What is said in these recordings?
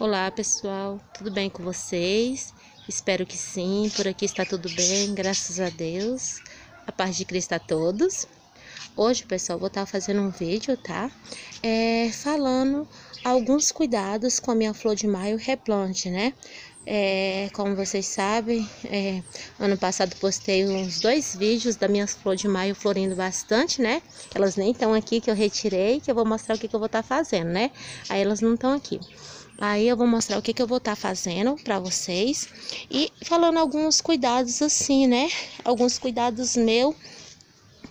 Olá pessoal, tudo bem com vocês? Espero que sim, por aqui está tudo bem, graças a Deus. A paz de Cristo a todos. Hoje, pessoal, vou estar fazendo um vídeo, tá? É, falando alguns cuidados com a minha flor de maio replante, né? É, como vocês sabem, é, ano passado postei uns dois vídeos da minha flor de maio florindo bastante, né? Elas nem estão aqui, que eu retirei, que eu vou mostrar o que, que eu vou estar fazendo, né? Aí elas não estão aqui. Aí eu vou mostrar o que, que eu vou estar fazendo para vocês e falando alguns cuidados assim, né? Alguns cuidados meus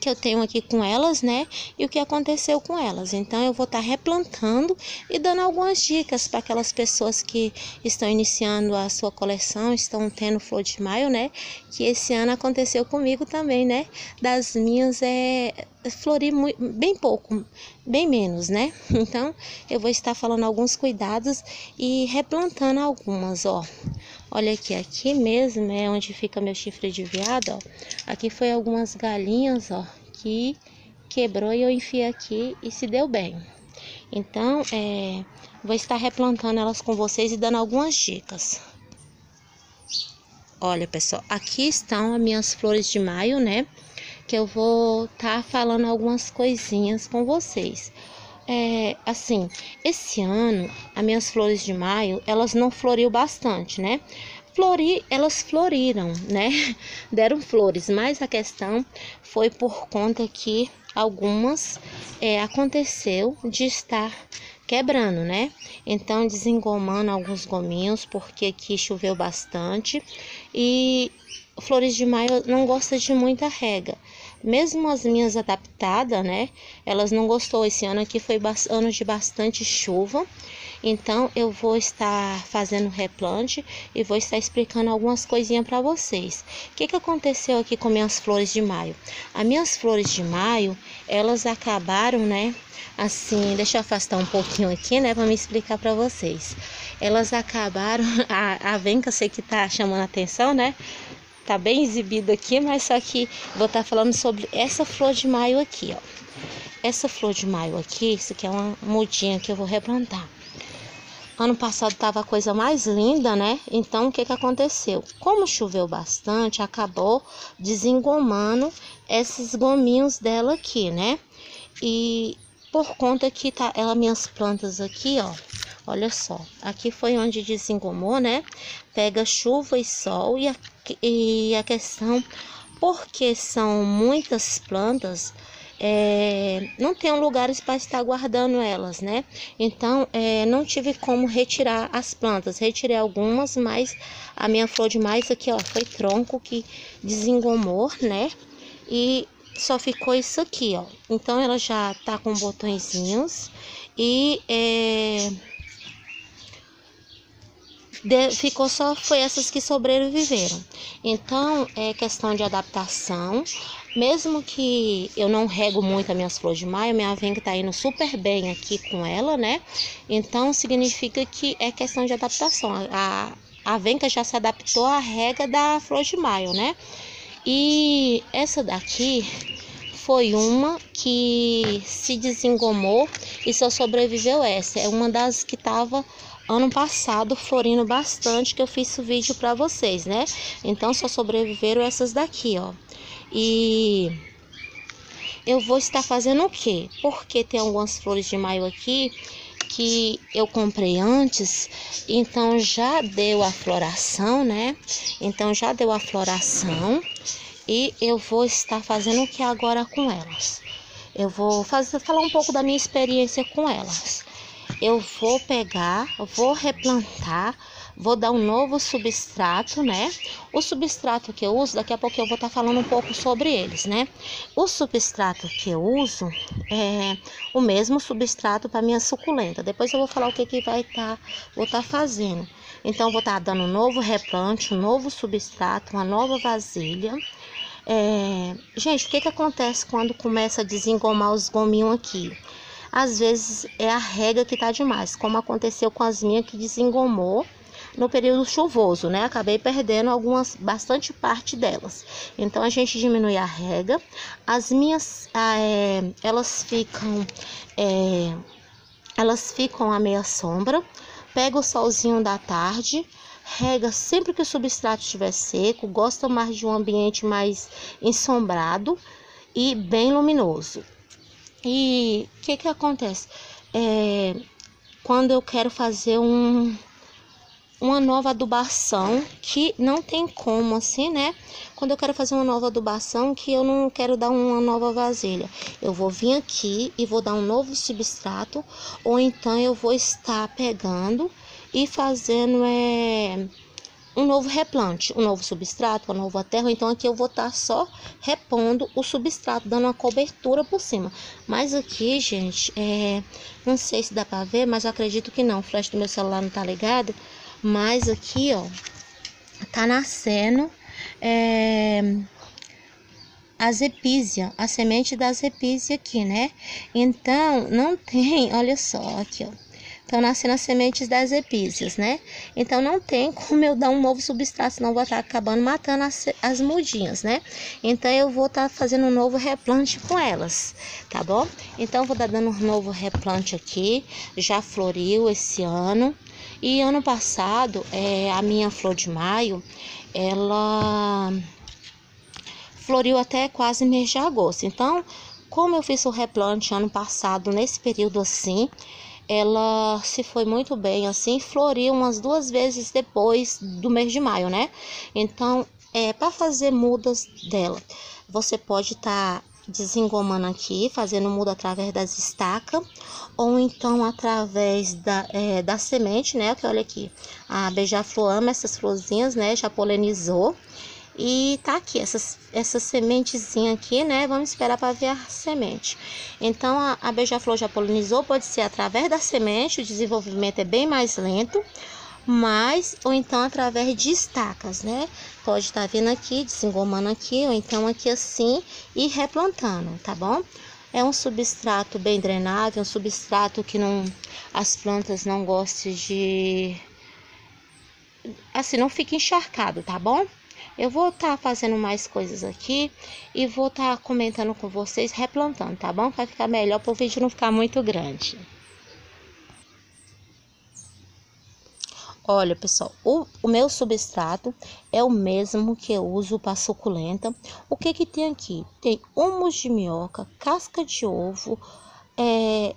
que eu tenho aqui com elas, né? E o que aconteceu com elas. Então eu vou estar tá replantando e dando algumas dicas para aquelas pessoas que estão iniciando a sua coleção, estão tendo flor de maio, né? Que esse ano aconteceu comigo também, né? Das minhas é florir muito, bem pouco, bem menos, né? Então eu vou estar falando alguns cuidados e replantando algumas, ó. Olha aqui, aqui mesmo é onde fica meu chifre de veado, ó. Aqui foi algumas galinhas, ó, que quebrou e eu enfiei aqui e se deu bem. Então, é, vou estar replantando elas com vocês e dando algumas dicas. Olha, pessoal, aqui estão as minhas flores de maio, né? Que eu vou estar tá falando algumas coisinhas com vocês. É, assim, esse ano, as minhas flores de maio, elas não floriu bastante, né? Flori, elas floriram, né? Deram flores, mas a questão foi por conta que algumas é, aconteceu de estar quebrando, né? Então desengomando alguns gominhos porque aqui choveu bastante e flores de maio não gosta de muita rega. Mesmo as minhas adaptadas, né? Elas não gostou. Esse ano aqui foi ano de bastante chuva. Então eu vou estar fazendo replante e vou estar explicando algumas coisinhas para vocês. O que, que aconteceu aqui com minhas flores de maio? As minhas flores de maio, elas acabaram, né? Assim, deixa eu afastar um pouquinho aqui, né, para me explicar para vocês. Elas acabaram, a, a venca sei que tá chamando atenção, né? Tá bem exibido aqui, mas só que vou estar tá falando sobre essa flor de maio aqui, ó. Essa flor de maio aqui, isso aqui é uma mudinha que eu vou replantar. Ano passado tava a coisa mais linda, né? Então o que que aconteceu? Como choveu bastante, acabou desengomando esses gominhos dela aqui, né? E por conta que tá ela minhas plantas aqui, ó, Olha só, aqui foi onde desengomou, né? Pega chuva e sol e a, e a questão, porque são muitas plantas, é, não tem lugares para estar guardando elas, né? Então, é, não tive como retirar as plantas. Retirei algumas, mas a minha flor de mais aqui, ó, foi tronco que desengomou, né? E só ficou isso aqui, ó. Então, ela já tá com botõezinhos e é de, ficou só foi essas que sobreviveram. Então é questão de adaptação. Mesmo que eu não rego muito as minhas flores de maio, minha venga tá indo super bem aqui com ela, né? Então significa que é questão de adaptação. A, a venca já se adaptou à rega da flor de maio, né? E essa daqui foi uma que se desengomou e só sobreviveu essa. É uma das que tava ano passado florindo bastante que eu fiz o vídeo para vocês, né? Então só sobreviveram essas daqui, ó. E eu vou estar fazendo o quê? Porque tem algumas flores de maio aqui que eu comprei antes, então já deu a floração, né? Então já deu a floração e eu vou estar fazendo o que agora com elas? Eu vou fazer falar um pouco da minha experiência com elas eu vou pegar, vou replantar, vou dar um novo substrato, né? O substrato que eu uso, daqui a pouco eu vou estar tá falando um pouco sobre eles, né? O substrato que eu uso é o mesmo substrato para minha suculenta. Depois eu vou falar o que que vai estar, tá, vou estar tá fazendo. Então vou estar tá dando um novo replante, um novo substrato, uma nova vasilha. É... Gente, o que que acontece quando começa a desengomar os gominhos aqui? Às vezes é a rega que tá demais, como aconteceu com as minhas que desengomou no período chuvoso, né? Acabei perdendo algumas, bastante parte delas. Então a gente diminui a rega. As minhas, ah, é, elas ficam, é, elas ficam à meia sombra pega o solzinho da tarde, rega sempre que o substrato estiver seco, gosta mais de um ambiente mais ensombrado e bem luminoso. E o que que acontece? É, quando eu quero fazer um, uma nova adubação que não tem como assim, né? Quando eu quero fazer uma nova adubação que eu não quero dar uma nova vasilha, eu vou vir aqui e vou dar um novo substrato ou então eu vou estar pegando e fazendo é um novo replante, um novo substrato, uma nova terra. Então aqui eu vou estar tá só repondo o substrato, dando uma cobertura por cima. Mas aqui, gente, é, não sei se dá para ver, mas acredito que não. O flash do meu celular não tá ligado. Mas aqui, ó, tá nascendo é, as epísia, a semente das epísia aqui, né? Então, não tem, olha só, aqui, ó Estão nascendo as sementes das epícias, né? Então não tem como eu dar um novo substrato, senão vou estar acabando matando as, as mudinhas, né? Então eu vou estar fazendo um novo replante com elas, tá bom? Então vou estar dando um novo replante aqui, já floriu esse ano. E ano passado, é, a minha flor de maio, ela floriu até quase mês de agosto. Então, como eu fiz o replante ano passado, nesse período assim, ela se foi muito bem, assim, floriu umas duas vezes depois do mês de maio, né? Então, é para fazer mudas dela, você pode estar tá desengomando aqui, fazendo muda através das estacas, ou então através da, é, da semente, né? Que olha aqui, a beija-flor ama essas florzinhas, né? Já polinizou. E tá aqui, essas, essa sementezinha aqui, né? Vamos esperar para ver a semente. Então, a, a beija-flor já polinizou, pode ser através da semente, o desenvolvimento é bem mais lento, mas, ou então através de estacas, né? Pode estar tá vindo aqui, desengomando aqui, ou então aqui assim e replantando, tá bom? É um substrato bem drenável, um substrato que não, as plantas não gostam de... Assim, não fica encharcado, tá bom? Eu vou estar tá fazendo mais coisas aqui e vou estar tá comentando com vocês, replantando, tá bom? Vai ficar melhor para o vídeo não ficar muito grande. Olha, pessoal, o, o, meu substrato é o mesmo que eu uso para suculenta. O que que tem aqui? Tem humus de minhoca, casca de ovo, é,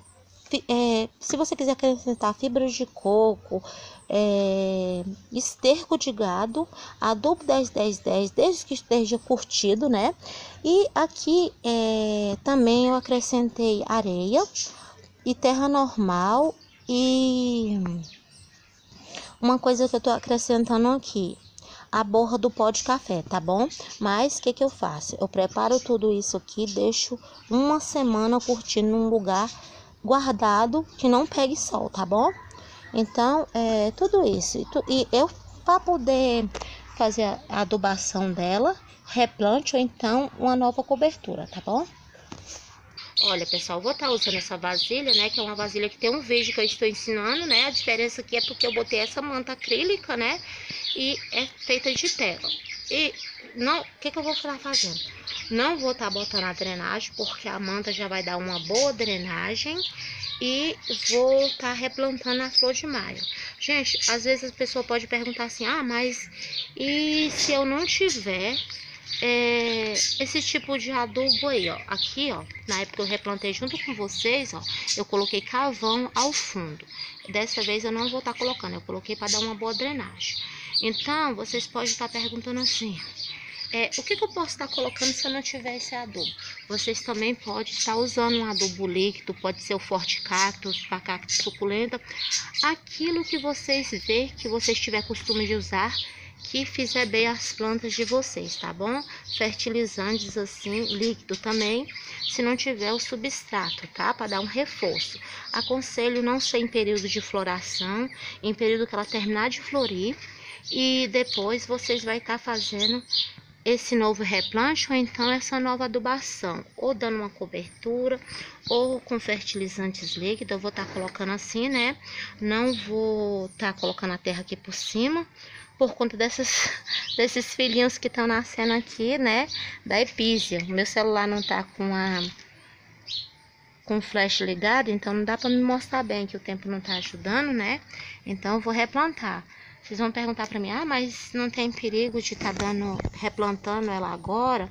é, se você quiser acrescentar fibras de coco, é, esterco de gado, adubo 10, 10, 10, desde que esteja curtido, né? E aqui é, também eu acrescentei areia e terra normal e uma coisa que eu tô acrescentando aqui, a borra do pó de café, tá bom? Mas o que que eu faço? Eu preparo tudo isso aqui, deixo uma semana curtindo num lugar guardado que não pegue sol, tá bom? Então, é tudo isso. E eu, para poder fazer a adubação dela, replante ou então uma nova cobertura, tá bom? Olha, pessoal, vou estar tá usando essa vasilha, né? Que é uma vasilha que tem um vídeo que eu estou ensinando, né? A diferença aqui é porque eu botei essa manta acrílica, né? E é feita de tela. E não, o que, que eu vou estar fazendo? Não vou estar tá botando a drenagem, porque a manta já vai dar uma boa drenagem. E vou estar tá replantando a flor de maio. Gente, às vezes a pessoa pode perguntar assim, ah, mas e se eu não tiver é, esse tipo de adubo aí, ó. Aqui, ó, na época eu replantei junto com vocês, ó, eu coloquei carvão ao fundo. Dessa vez eu não vou estar tá colocando, eu coloquei para dar uma boa drenagem. Então, vocês podem estar perguntando assim, é, o que, que, eu posso estar colocando se eu não tiver esse adubo? Vocês também podem estar usando um adubo líquido, pode ser o Forte Cactus, para cactus suculenta. Aquilo que vocês vê, que vocês tiver costume de usar, que fizer bem as plantas de vocês, tá bom? Fertilizantes assim, líquido também, se não tiver o substrato, tá? Para dar um reforço. Aconselho não ser em período de floração, em período que ela terminar de florir, e depois vocês vai estar tá fazendo esse novo replante ou então essa nova adubação, ou dando uma cobertura, ou com fertilizantes líquidos, eu vou estar tá colocando assim, né? Não vou estar tá colocando a terra aqui por cima, por conta dessas, desses filhinhos que estão nascendo aqui, né? Da epísia. Meu celular não tá com a com flash ligado, então não dá para me mostrar bem que o tempo não tá ajudando, né? Então eu vou replantar. Vocês vão perguntar para mim, ah, mas não tem perigo de estar tá dando, replantando ela agora?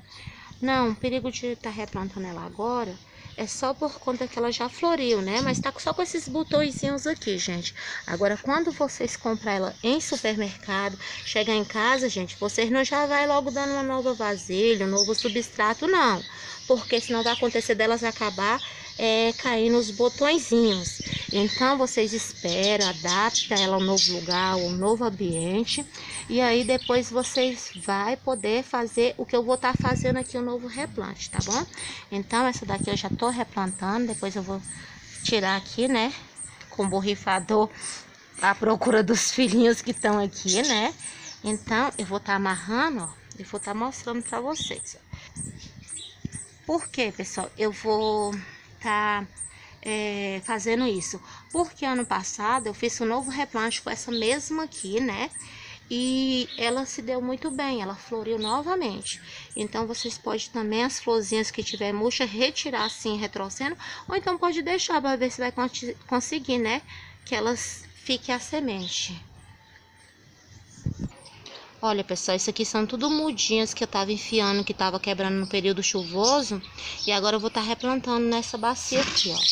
Não, o perigo de estar tá replantando ela agora é só por conta que ela já floriu, né? Mas tá só com esses botõezinhos aqui, gente. Agora, quando vocês comprar ela em supermercado, chegar em casa, gente, vocês não já vai logo dando uma nova vasilha, um novo substrato, não. Porque senão vai acontecer delas acabar é, cair nos botõezinhos. Então vocês esperam, adapta ela ao novo lugar, ao novo ambiente. E aí depois vocês vai poder fazer o que eu vou estar tá fazendo aqui o novo replante, tá bom? Então essa daqui eu já tô replantando, depois eu vou tirar aqui, né? Com borrifador à procura dos filhinhos que estão aqui, né? Então eu vou estar tá amarrando, ó, e vou estar tá mostrando para vocês. Por quê, pessoal? Eu vou tá é, fazendo isso? Porque ano passado eu fiz um novo replante com essa mesma aqui, né? E ela se deu muito bem, ela floriu novamente. Então vocês podem também as florzinhas que tiver murcha retirar assim retrocedendo, ou então pode deixar para ver se vai conseguir, né? Que elas fiquem a semente. Olha, pessoal, isso aqui são tudo mudinhas que eu tava enfiando, que tava quebrando no período chuvoso. E agora eu vou estar tá replantando nessa bacia aqui, ó.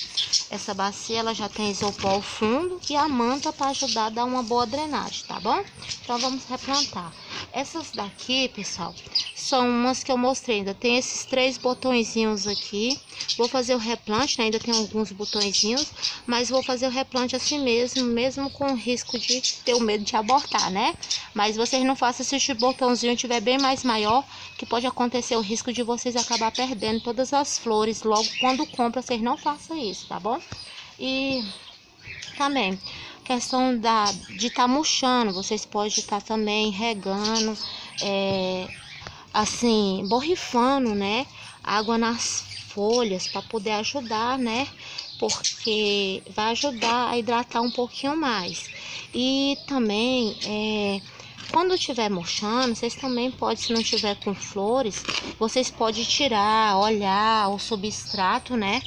Essa bacia, ela já tem isopor ao fundo e a manta para ajudar a dar uma boa drenagem, tá bom? Então vamos replantar. Essas daqui, pessoal, são umas que eu mostrei. Ainda tem esses três botõezinhos aqui. Vou fazer o replante, né? ainda tem alguns botõezinhos, mas vou fazer o replante assim mesmo, mesmo com risco de ter o medo de abortar, né? Mas vocês não façam se o botãozinho estiver bem mais maior, que pode acontecer o risco de vocês acabar perdendo todas as flores logo quando compra, vocês não façam isso, tá bom? E também questão da, de estar tá murchando, vocês podem estar tá também regando, é, assim, borrifando, né? Água nas folhas para poder ajudar, né? Porque vai ajudar a hidratar um pouquinho mais. E também, é, quando estiver murchando, vocês também podem, se não tiver com flores, vocês podem tirar, olhar o substrato, né?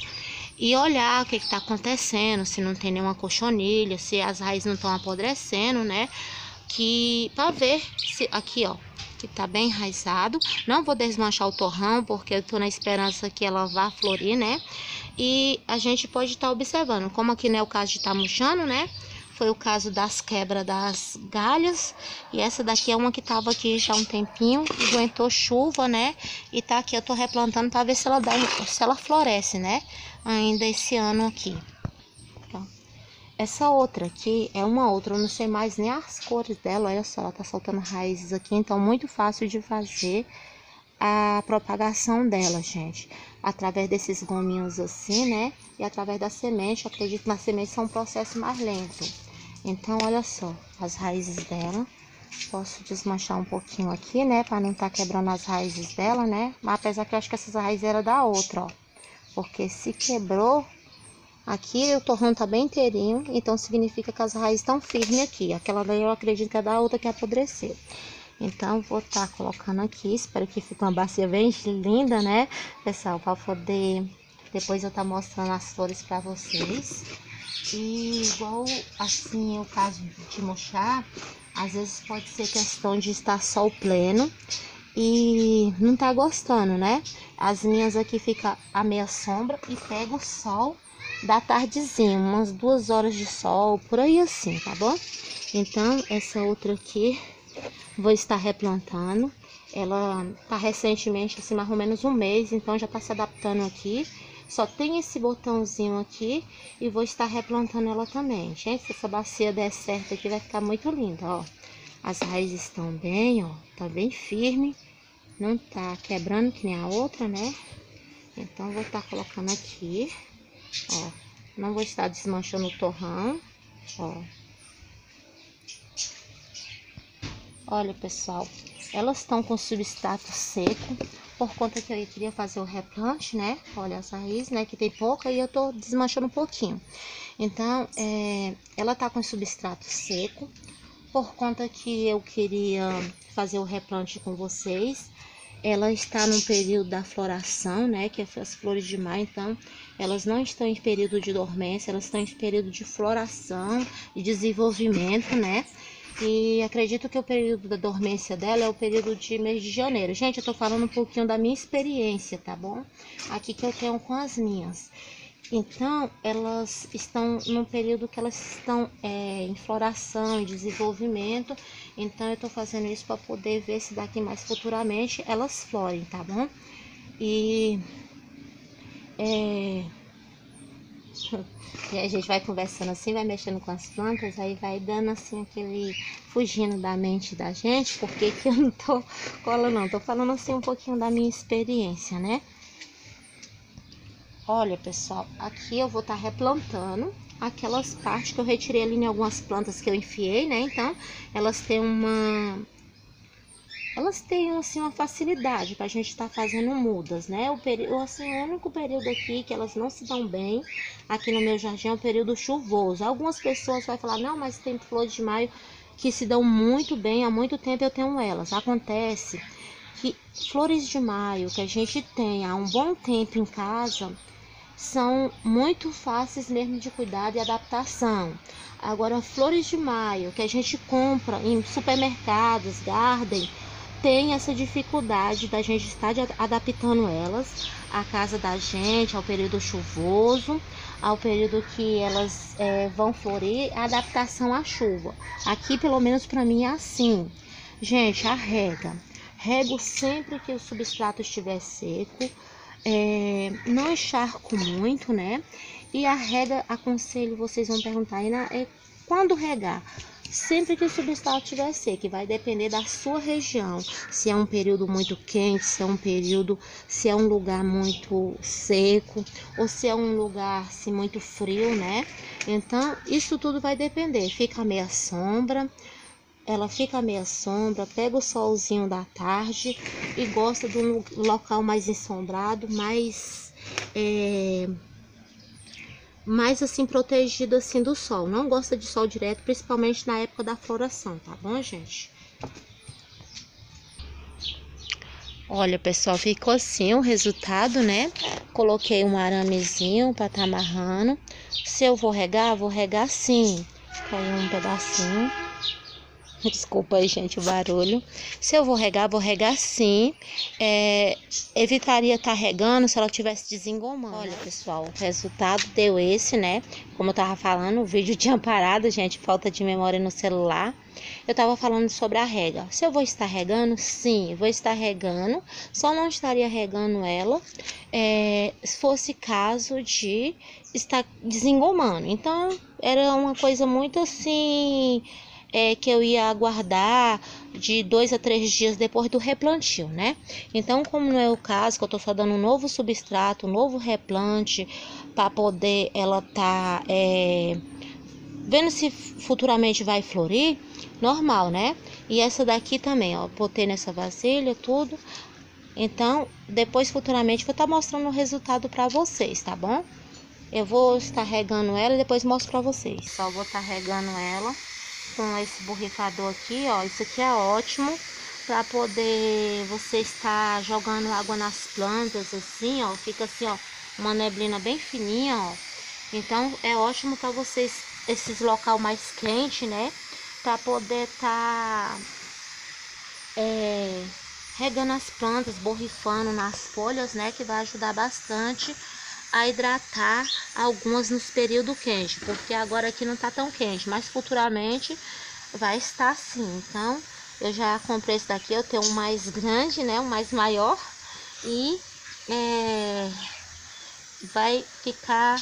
E olhar o que está acontecendo, se não tem nenhuma cochonilha, se as raízes não estão apodrecendo, né? Que para ver se aqui, ó, que tá bem enraizado. Não vou desmanchar o torrão, porque eu tô na esperança que ela vá florir, né? E a gente pode estar tá observando, como aqui não é o caso de estar tá murchando, né? Foi o caso das quebras das galhas. E essa daqui é uma que tava aqui já um tempinho, aguentou chuva, né? E tá aqui, eu tô replantando para ver se ela, dá, se ela floresce, né? Ainda esse ano aqui. Essa outra aqui é uma outra, eu não sei mais nem as cores dela, olha só, ela tá soltando raízes aqui, então muito fácil de fazer a propagação dela, gente. Através desses gominhos assim, né? E através da semente, acredito que na semente é um processo mais lento. Então, olha só, as raízes dela. Posso desmanchar um pouquinho aqui, né? Pra não tá quebrando as raízes dela, né? Mas apesar que eu acho que essas raízes eram da outra, ó. Porque se quebrou, Aqui o torrão tá bem inteirinho, então significa que as raízes estão firmes aqui. Aquela daí eu acredito que é da outra que apodreceu. Então, vou estar tá colocando aqui, espero que fique uma bacia bem linda, né, pessoal, para poder depois eu tá mostrando as flores para vocês. E igual assim, o caso de murchar, às vezes pode ser questão de estar sol pleno e não tá gostando, né? As minhas aqui fica a meia sombra e pega o sol da tardezinha, umas duas horas de sol, por aí assim, tá bom? Então, essa outra aqui, vou estar replantando. Ela tá recentemente, assim, mais ou menos um mês, então já tá se adaptando aqui. Só tem esse botãozinho aqui e vou estar replantando ela também. Gente, se essa bacia der certo aqui, vai ficar muito linda, ó. As raízes estão bem, ó, tá bem firme. Não tá quebrando que nem a outra, né? Então, vou estar colocando aqui. Ó, não vou estar desmanchando o torrão, ó. Olha, pessoal, elas estão com substrato seco, por conta que eu queria fazer o replante, né? Olha as raízes, né? Que tem pouca e eu tô desmanchando um pouquinho. Então, é, ela tá com substrato seco, por conta que eu queria fazer o replante com vocês. ela está no período da floração, né, que é as flores de maio, então elas não estão em período de dormência, elas estão em período de floração e desenvolvimento, né? E acredito que o período da dormência dela é o período de mês de janeiro. Gente, eu tô falando um pouquinho da minha experiência, tá bom? Aqui que eu tenho com as minhas. Então, elas estão num período que elas estão é, em floração, em desenvolvimento. Então, eu estou fazendo isso para poder ver se daqui mais futuramente elas florem, tá bom? E, é, e a gente vai conversando assim, vai mexendo com as plantas, aí vai dando assim aquele fugindo da mente da gente, porque que eu não tô cola não, tô falando assim um pouquinho da minha experiência, né? Olha, pessoal, aqui eu vou estar tá replantando aquelas partes que eu retirei ali em algumas plantas que eu enfiei, né? Então, elas têm uma... Elas têm, assim, uma facilidade pra gente estar tá fazendo mudas, né? O período, assim, o único período aqui que elas não se dão bem aqui no meu jardim é o período chuvoso. Algumas pessoas vão falar, não, mas tem flores de maio que se dão muito bem, há muito tempo eu tenho elas. Acontece que flores de maio que a gente tem há um bom tempo em casa são muito fáceis mesmo de cuidado e adaptação. Agora, flores de maio que a gente compra em supermercados, garden, tem essa dificuldade da gente estar adaptando elas à casa da gente, ao período chuvoso, ao período que elas é, vão florir, a adaptação à chuva. Aqui, pelo menos para mim, é assim. Gente, a rega. Rego sempre que o substrato estiver seco é, não encharco muito, né? E a rega, aconselho, vocês vão perguntar aí, é quando regar? Sempre que o substrato estiver seco, vai depender da sua região. Se é um período muito quente, se é um período, se é um lugar muito seco, ou se é um lugar assim, muito frio, né? Então, isso tudo vai depender. Fica meia sombra, ela fica meia sombra, pega o solzinho da tarde e gosta de um local mais ensombrado, mais é, mais assim protegido assim do sol. Não gosta de sol direto, principalmente na época da floração, tá bom, gente? Olha, pessoal, ficou assim o resultado, né? Coloquei um aramezinho para tá amarrando. Se eu vou regar, vou regar sim. Caiu um pedacinho. Desculpa aí, gente, o barulho. Se eu vou regar, vou regar sim. É, evitaria estar tá regando se ela tivesse desengomando. Olha, pessoal, o resultado deu esse, né? Como eu tava falando, o vídeo tinha parado, gente, falta de memória no celular. Eu tava falando sobre a rega. Se eu vou estar regando, sim, vou estar regando. Só não estaria regando ela é, se fosse caso de estar desengomando. Então, era uma coisa muito assim é, que eu ia aguardar de dois a três dias depois do replantio, né? Então, como não é o caso, que eu tô só dando um novo substrato, um novo replante, para poder ela tá é, vendo se futuramente vai florir, normal, né? E essa daqui também, ó, botei nessa vasilha, tudo. Então, depois futuramente vou estar tá mostrando o resultado para vocês, tá bom? Eu vou estar regando ela e depois mostro para vocês. Só vou estar regando ela com esse borrifador aqui, ó. Isso aqui é ótimo para poder você estar jogando água nas plantas, assim, ó. Fica assim, ó, uma neblina bem fininha, ó. Então, é ótimo para vocês, esses local mais quente, né? Para poder estar tá, é, regando as plantas, borrifando nas folhas, né? Que vai ajudar bastante a hidratar algumas nos períodos quentes, porque agora aqui não tá tão quente, mas futuramente vai estar assim. Então, eu já comprei esse daqui, eu tenho um mais grande, né, um mais maior e é, vai ficar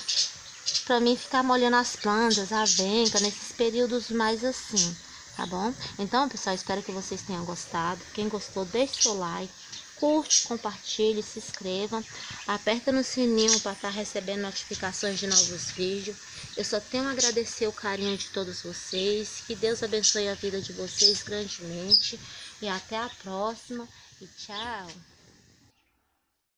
para mim ficar molhando as plantas, a venca nesses períodos mais assim, tá bom? Então, pessoal, espero que vocês tenham gostado. Quem gostou, deixe seu like curte, compartilhe, se inscreva, aperta no sininho para estar tá recebendo notificações de novos vídeos. Eu só tenho a agradecer o carinho de todos vocês, que Deus abençoe a vida de vocês grandemente e até a próxima e tchau!